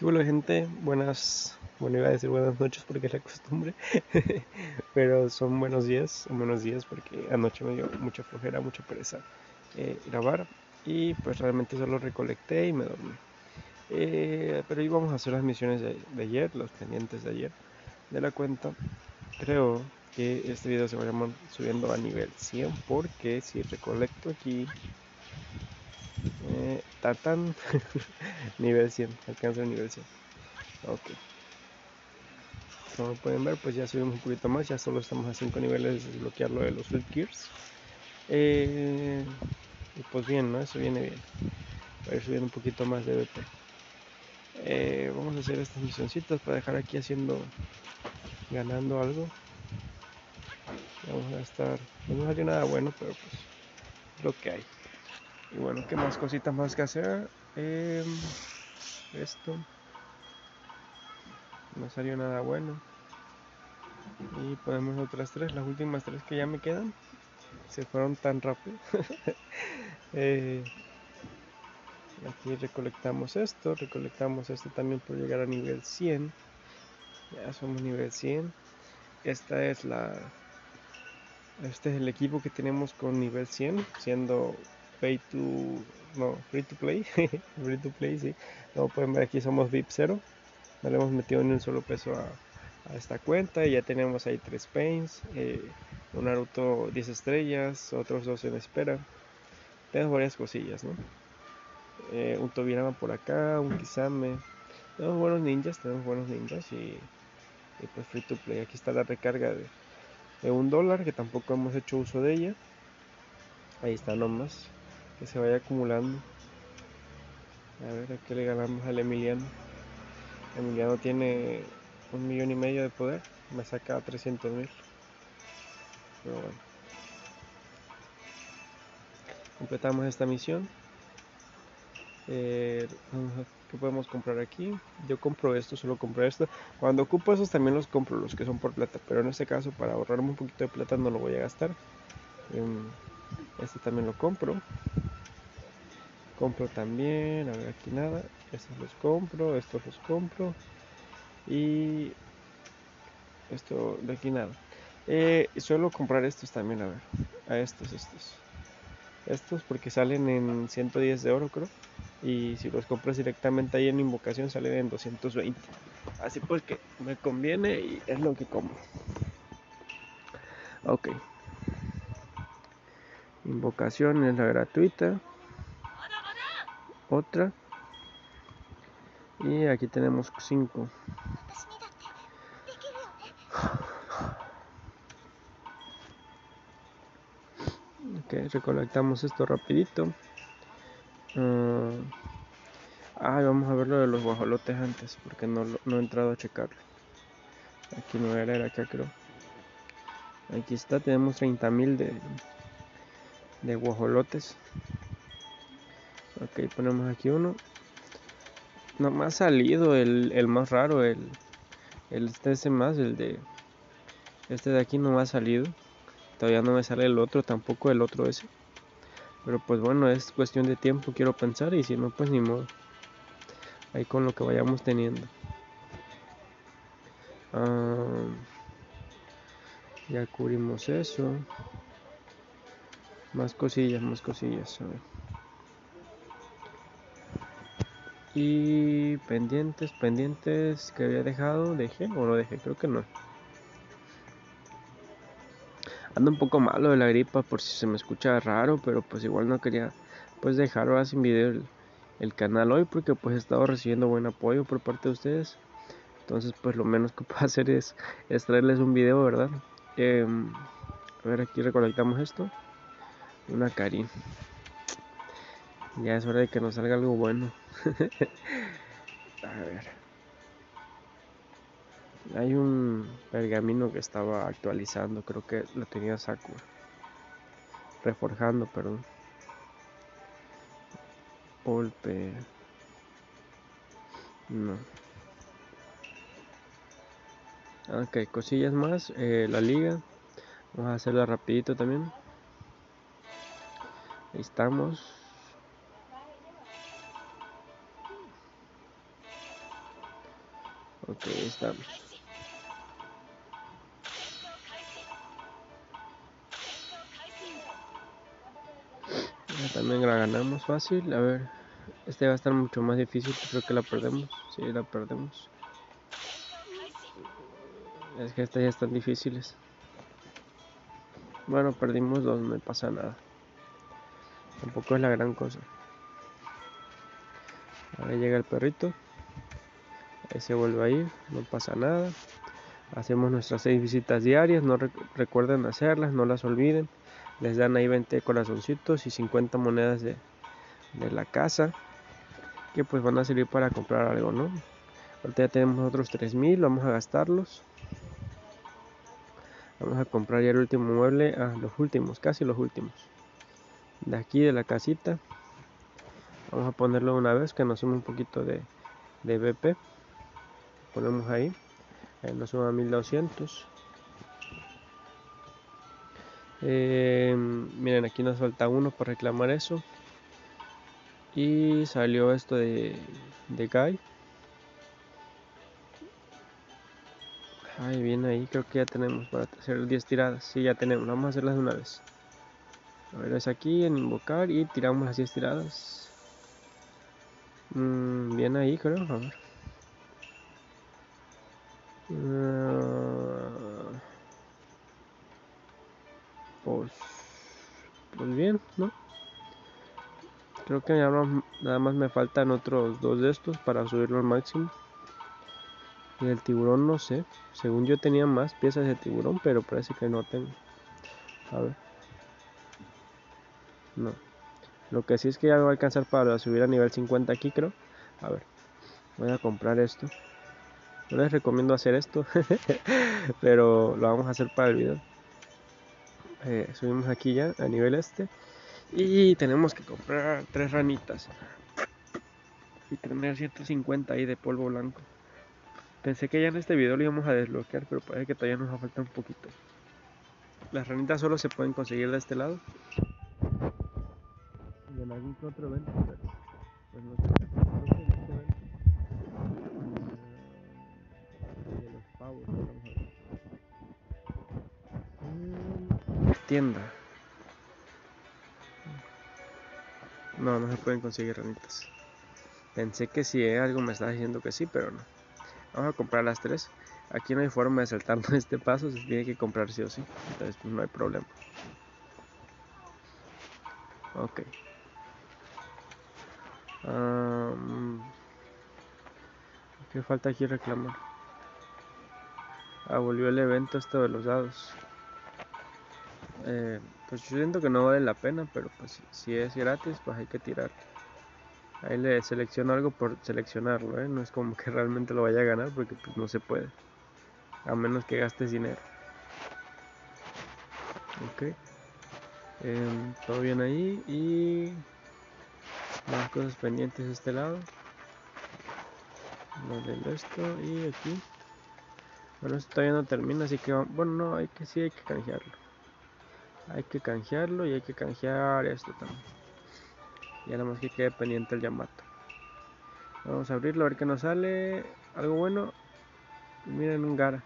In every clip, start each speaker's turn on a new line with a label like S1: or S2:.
S1: ¿Qué hola gente? Buenas, bueno iba a decir buenas noches porque es la costumbre, pero son buenos días, buenos días porque anoche me dio mucha flojera, mucha pereza eh, grabar y pues realmente solo recolecté y me dormí. Eh, pero íbamos a hacer las misiones de, ayer, los pendientes de ayer de la cuenta. Creo que este video se va a llamar subiendo a nivel 100 porque si recolecto aquí Tatan, nivel 100, alcanza el nivel 100. Ok. Como pueden ver, pues ya subimos un poquito más, ya solo estamos a 5 niveles de desbloquear lo de los Flip Gears. Eh, y pues bien, ¿no? Eso viene bien. Voy a ir subiendo un poquito más de BP. Eh, vamos a hacer estas misioncitas para dejar aquí haciendo, ganando algo. Vamos a estar, no salió nada bueno, pero pues lo que hay. Y bueno, ¿qué más cositas más que hacer? Em, esto. No salió nada bueno. Y ponemos otras tres, las últimas tres que ya me quedan. Se fueron tan rápido. eh, aquí recolectamos esto, recolectamos esto también por llegar a nivel 100. Ya somos nivel 100. Esta es la... Este es el equipo que tenemos con nivel 100, siendo pay to no free to play free to play sí. Como pueden ver aquí somos vip 0 no le hemos metido ni un solo peso a, esta cuenta. Y ya tenemos ahí tres paints eh, un Naruto 10 estrellas otros dos en espera. Tenemos varias cosillas no eh, un Tobirama por acá un Kisame. Tenemos buenos ninjas tenemos buenos ninjas y, pues free to play. Aquí está la recarga de, de un dólar que tampoco hemos hecho uso de ella. Ahí está nomás que se vaya acumulando. A ver, ¿a qué le ganamos al Emiliano? Emiliano tiene un millón y medio de poder, me saca 300 mil. Pero bueno. Completamos esta misión. Eh, ¿Qué podemos comprar aquí? Yo compro esto, solo compro esto. Cuando ocupo esos también los compro, los que son por plata. Pero en este caso, para ahorrarme un poquito de plata, no lo voy a gastar. Em, este también lo compro compro también, a ver aquí nada, estos los compro, estos los compro y esto de aquí nada. Eh, suelo comprar estos también, a ver, a estos, estos. Estos porque salen en 110 de oro creo y si los compras directamente ahí en invocación salen en 220. Así pues que me conviene y es lo que compro. Ok. Invocación es la gratuita otra. Y aquí tenemos 5 ok recolectamos esto rapidito. Uh, ah, vamos a ver lo de los guajolotes antes porque no, no he entrado a checarlo. Aquí no era, era acá creo. Aquí está, tenemos 30.000 de de guajolotes ok ponemos aquí uno. No me ha salido el, el más raro el, el este más el de este de aquí no me ha salido. Todavía no me sale el otro tampoco el otro ese. Pero pues bueno es cuestión de tiempo quiero pensar y si no pues ni modo. Ahí con lo que vayamos teniendo. Ah, ya cubrimos eso. Más cosillas más cosillas a ver. Y pendientes, pendientes que había dejado, dejé o no dejé, creo que no. Ando un poco malo de la gripa por si se me escucha raro, pero pues igual no quería pues dejar sin video el, canal hoy porque pues he estado recibiendo buen apoyo por parte de ustedes. Entonces pues lo menos que puedo hacer es, traerles un video, ¿verdad? Em, a ver, aquí recolectamos esto. Una Karin. Ya es hora de que nos salga algo bueno. A ver. Hay un pergamino que estaba actualizando, creo que lo tenía Sakura. Reforjando, perdón. Golpe. No. Ok, cosillas más. Eh, la liga. Vamos a hacerla rapidito también. Ahí estamos. Ok, estamos. también la ganamos fácil. A ver, este va a estar mucho más difícil. Creo que la perdemos. Sí, la perdemos. Es que estas ya están difíciles. Bueno, perdimos dos, no pasa nada. Tampoco es la gran cosa. Ahora llega el perrito. Ahí se vuelve a ir, no pasa nada. Hacemos nuestras seis visitas diarias, no recuerden hacerlas, no las olviden. Les dan ahí 20 corazoncitos y 50 monedas de, de la casa que pues van a servir para comprar algo, ¿no? Ahorita ya tenemos otros 3000, vamos a gastarlos. Vamos a comprar ya el último mueble, ah, los últimos, casi los últimos. De aquí de la casita. Vamos a ponerlo una vez que nos sume un poquito de, de BP. Ponemos ahí. nos suma 1200. Eh, miren, aquí nos falta uno para reclamar eso. Y salió esto de, de Guy. Ay, bien ahí, creo que ya tenemos para hacer 10 tiradas. Sí, ya tenemos, vamos a hacerlas de una vez. A ver, es aquí en invocar y tiramos las 10 tiradas. Mm, bien ahí, creo, a ver. Uh, pues, pues bien, ¿no? Creo que nada más me faltan otros dos de estos para subirlo al máximo. Y el tiburón no sé. Según yo tenía más piezas de tiburón, pero parece que no tengo. A ver. No. Lo que sí es que ya va a alcanzar para subir a nivel 50 aquí, creo. A ver. Voy a comprar esto. No les recomiendo hacer esto. pero lo vamos a hacer para el video. Eh, subimos aquí ya a nivel este. Y tenemos que comprar tres ranitas. Y tener 150 ahí de polvo blanco. Pensé que ya en este video lo íbamos a desbloquear, pero parece que todavía nos va a faltar un poquito. Las ranitas solo se pueden conseguir de este lado. Y en algún otro evento, pero pues no sé. Tienda. No, no se pueden conseguir ranitas. Pensé que si algo me estaba diciendo que sí, pero no. Vamos a comprar las tres. Aquí no hay forma de saltarnos este paso, se tiene que comprar sí o sí. Entonces pues, no hay problema. Ok. ¿Qué falta aquí reclamar? Ah, volvió el evento esto de los dados. Eh, pues yo siento que no vale la pena, pero pues si es gratis, pues hay que tirar. Ahí le selecciono algo por seleccionarlo, ¿eh? no es como que realmente lo vaya a ganar porque pues no se puede. A menos que gastes dinero. Ok. Em, todo bien ahí y más cosas pendientes de este lado. Lo de esto y aquí. Bueno, esto todavía no termina, así que bueno, no, hay que sí hay que canjearlo. Hay que canjearlo y hay que canjear esto también. Ya nada más que quede pendiente el Yamato. Vamos a abrirlo a ver qué nos sale. Algo bueno. Miren un Gara.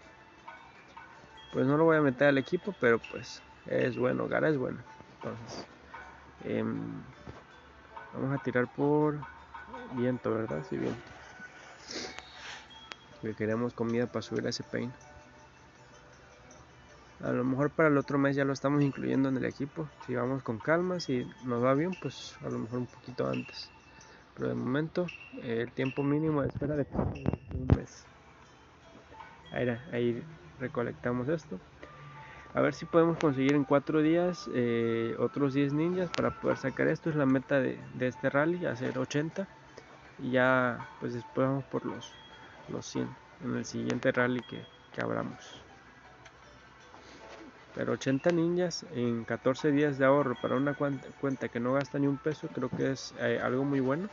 S1: Pues no lo voy a meter al equipo, pero pues es bueno. Gara es bueno. Entonces, em, vamos a tirar por viento, ¿verdad? Sí, viento. Que queremos comida para subir a ese pain. A lo mejor para el otro mes ya lo estamos incluyendo en el equipo. Si vamos con calma, si nos va bien, pues a lo mejor un poquito antes. Pero de momento, el tiempo mínimo de espera de un mes. Ahí, ahí recolectamos esto. A ver si podemos conseguir en cuatro días eh, otros 10 ninjas para poder sacar esto. Es la meta de, este rally, hacer 80. Y ya, pues después vamos por los, los 100 en el siguiente rally que, que abramos. Pero 80 ninjas en 14 días de ahorro para una cuenta que no gasta ni un peso, creo que es eh, algo muy bueno.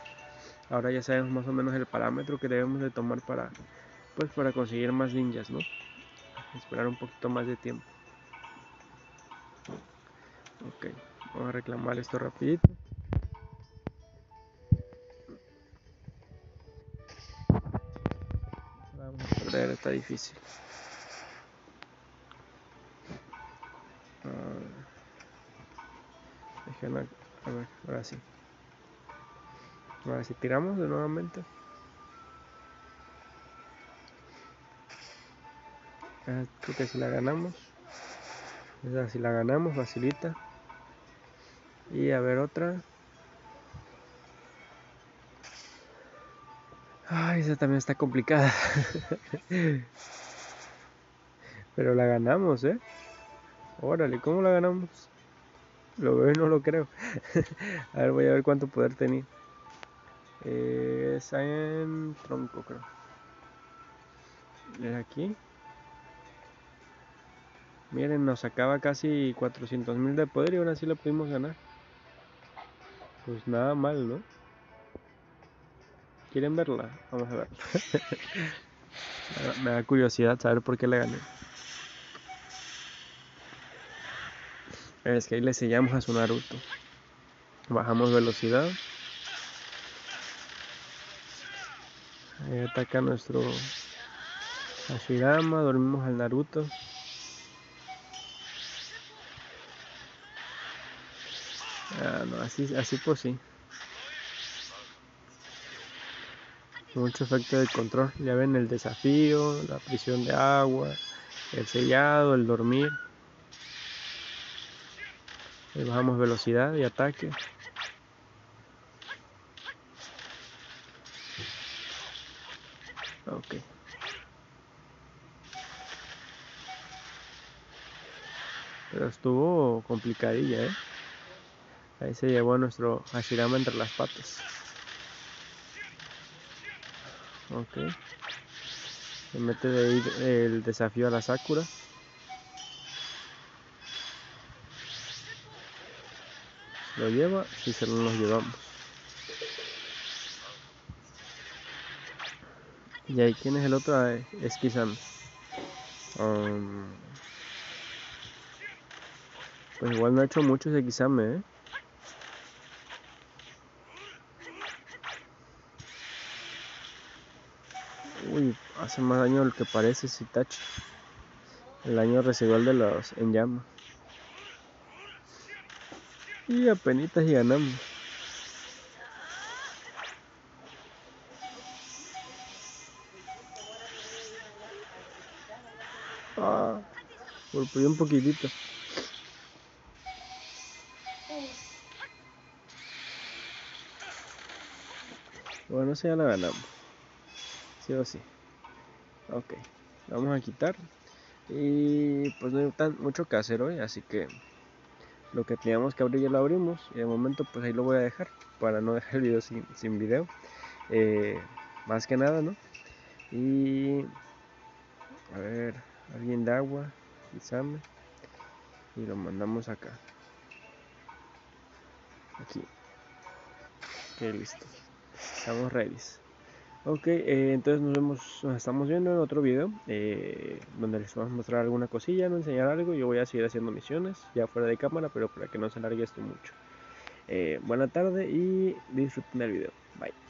S1: Ahora ya sabemos más o menos el parámetro que debemos de tomar para, pues, para conseguir más ninjas, ¿no? Esperar un poquito más de tiempo. Ok, vamos a reclamar esto rapidito. Vamos correr está difícil. A ver, ahora sí. Ahora sí tiramos de nuevamente. Creo que si la ganamos. Esa si la ganamos, facilita. Y a ver otra. Ay, esa también está complicada. Pero la ganamos, ¿eh? Órale, ¿cómo la ganamos? Lo veo y no lo creo. a ver, voy a ver cuánto poder tenía. Eh, es en tronco, creo. Es aquí. Miren, nos sacaba casi 400 mil de poder y aún así lo pudimos ganar. Pues nada mal, ¿no? ¿Quieren verla? Vamos a verla. me da curiosidad saber por qué le gané. Es que ahí le sellamos a su Naruto. Bajamos velocidad. Ahí ataca nuestro Hashirama, dormimos al Naruto. Ah, no, así, así pues sí. Mucho efecto de control. Ya ven el desafío, la prisión de agua, el sellado, el dormir. Ahí bajamos velocidad y ataque. Ok. Pero estuvo complicadilla, ¿eh? Ahí se llevó a nuestro Hashirama entre las patas. Ok. Se mete de ahí el desafío a la Sakura. Lo lleva y se lo nos llevamos. Y ahí, ¿quién es el otro? Ah, es. Um, pues igual no ha hecho mucho ese Kisame, ¿eh? Uy, hace más daño del que parece Itachi. El daño residual de los en llama. Y apenas ganamos. Ah, golpeé un poquitito. Bueno, si ya la ganamos. Sí o sí. Ok. Vamos a quitar. Y pues no hay tan, mucho que hacer hoy, así que lo que teníamos que abrir ya lo abrimos y de momento pues ahí lo voy a dejar para no dejar el video sin, sin video eh, más que nada no y a ver alguien de agua Isame y lo mandamos acá. Aquí. Ok listo. Estamos ready Ok, eh, entonces nos vemos, nos estamos viendo en otro video eh, donde les vamos a mostrar alguna cosilla, no enseñar algo. Yo voy a seguir haciendo misiones ya fuera de cámara, pero para que no se alargue esto mucho. Eh, buena tarde y disfruten del video. Bye.